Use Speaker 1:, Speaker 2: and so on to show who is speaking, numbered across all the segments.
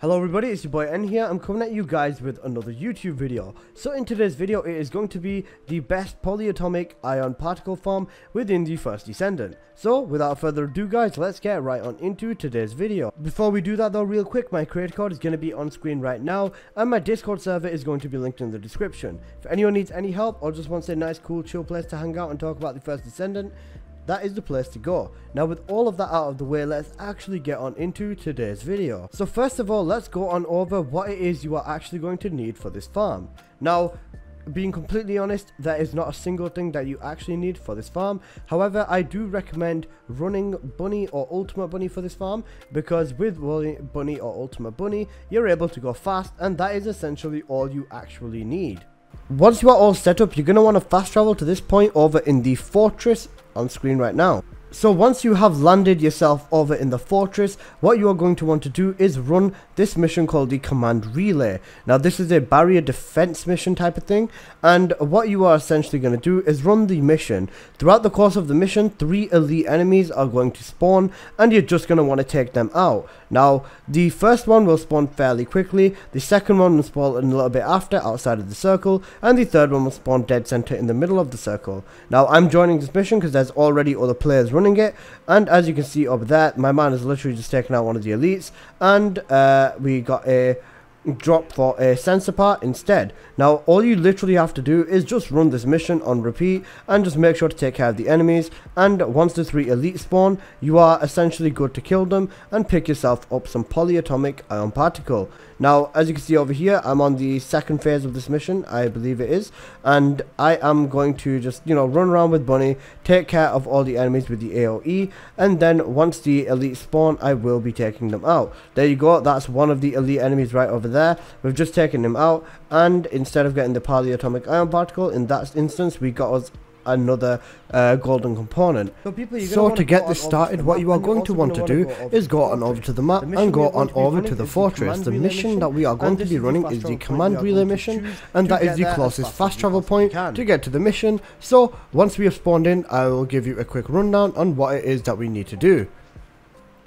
Speaker 1: Hello everybody, it's your boy N here. I'm coming at you guys with another YouTube video. So in today's video, it is going to be the best polyatomic ion particle farm within the first Descendant. So without further ado guys, let's get right on into today's video. Before we do that though, real quick, my creator code is going to be on screen right now and my Discord server is going to be linked in the description. If anyone needs any help or just wants a nice cool chill place to hang out and talk about the first Descendant, that is the place to go. Now with all of that out of the way, let's actually get on into today's video. So first of all, let's go on over what it is you are actually going to need for this farm. Now, being completely honest, there is not a single thing that you actually need for this farm. However, I do recommend running Bunny or Ultimate Bunny for this farm because with Bunny or Ultimate Bunny, you're able to go fast and that is essentially all you actually need. Once you are all set up, you're going to want to fast travel to this point over in the fortress on screen right now. So once you have landed yourself over in the fortress, what you are going to want to do is run this mission called the Command Relay. Now this is a barrier defense mission type of thing, and what you are essentially going to do is run the mission. Throughout the course of the mission, three elite enemies are going to spawn, and you're just going to want to take them out. Now, the first one will spawn fairly quickly, the second one will spawn a little bit after outside of the circle, and the third one will spawn dead center in the middle of the circle. Now I'm joining this mission because there's already other players running running it and as you can see over there my man is literally just taking out one of the elites and uh, we got a drop for a sensor part instead. Now all you literally have to do is just run this mission on repeat and just make sure to take care of the enemies and once the three elite spawn you are essentially good to kill them and pick yourself up some polyatomic ion particle. Now as you can see over here I'm on the second phase of this mission I believe it is and I am going to just you know run around with Bunny take care of all the enemies with the AoE and then once the elite spawn I will be taking them out. There you go that's one of the elite enemies right over there. We've just taken him out and instead of getting the polyatomic ion particle, in that instance we got us another uh, golden component. So, people, so to get this started, what you are going to want to do is go on over to the map and go on over to the fortress. The mission that we are going to be running is the command relay mission and that is the closest fast travel point to get to the mission. So once we have spawned in, I will give you a quick rundown on what it is that we need to do.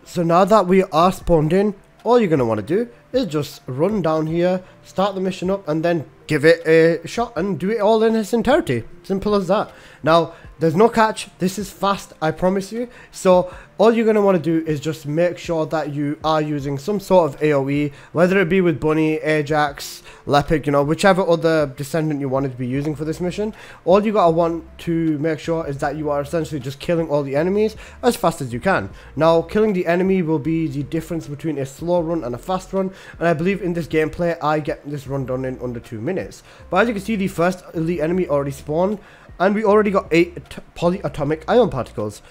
Speaker 1: So now that we are spawned in, all you're going to want to do is just run down here, start the mission up, and then give it a shot and do it all in its entirety. Simple as that. Now, there's no catch. This is fast, I promise you. So all you're going to want to do is just make sure that you are using some sort of AoE, whether it be with Bunny, Ajax, Lepic, you know, whichever other descendant you wanted to be using for this mission. All you got to want to make sure is that you are essentially just killing all the enemies as fast as you can. Now, killing the enemy will be the difference between a slow run and a fast run, and I believe in this gameplay, I get this run done in under 2 minutes. But as you can see, the first elite enemy already spawned, and we already got 8 polyatomic ion particles.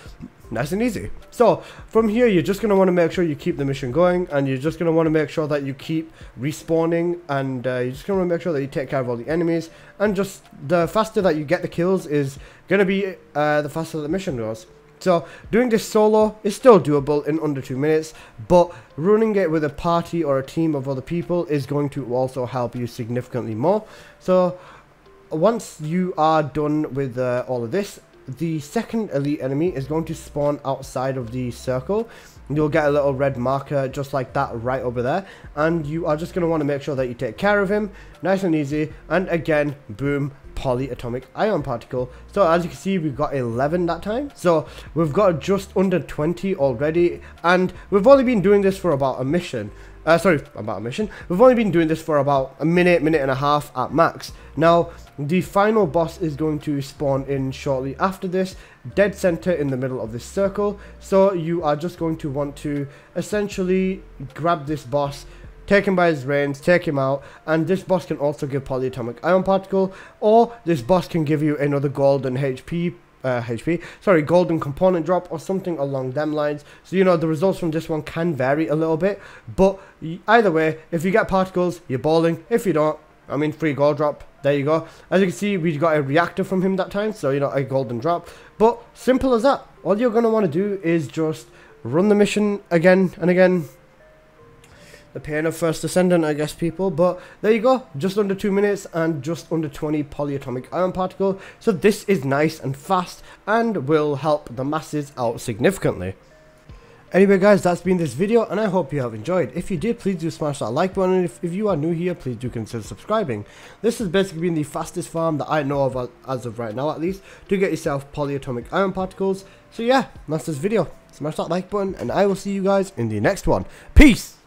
Speaker 1: Nice and easy. So, from here, you're just going to want to make sure you keep the mission going, and you're just going to want to make sure that you keep respawning, and uh, you're just going to want to make sure that you take care of all the enemies, and just the faster that you get the kills is going to be uh, the faster the mission goes. So doing this solo is still doable in under 2 minutes, but running it with a party or a team of other people is going to also help you significantly more. So once you are done with uh, all of this, the second elite enemy is going to spawn outside of the circle. You'll get a little red marker just like that right over there. And you are just going to want to make sure that you take care of him. Nice and easy. And again, boom, polyatomic ion particle. So as you can see, we've got 11 that time. So we've got just under 20 already. And we've only been doing this for about a mission. Uh, sorry, about a mission. We've only been doing this for about a minute, minute and a half at max. Now, the final boss is going to spawn in shortly after this, dead center in the middle of this circle. So you are just going to want to essentially grab this boss, take him by his reins, take him out, and this boss can also give polyatomic ion particle, or this boss can give you another golden HP uh, HP, sorry, golden component drop or something along them lines. So, you know, the results from this one can vary a little bit, but either way, if you get particles, you're balling. If you don't, I mean, free gold drop. There you go. As you can see, we got a reactor from him that time, so, you know, a golden drop. But, simple as that. All you're going to want to do is just run the mission again and again. The pain of first descendant, I guess, people. But there you go. Just under 2 minutes and just under 20 polyatomic ion particle. So this is nice and fast and will help the masses out significantly. Anyway guys, that's been this video and I hope you have enjoyed. If you did, please do smash that like button and if, if you are new here, please do consider subscribing. This has basically been the fastest farm that I know of as of right now at least to get yourself polyatomic ion particles. So yeah, that's this video. Smash that like button and I will see you guys in the next one. Peace!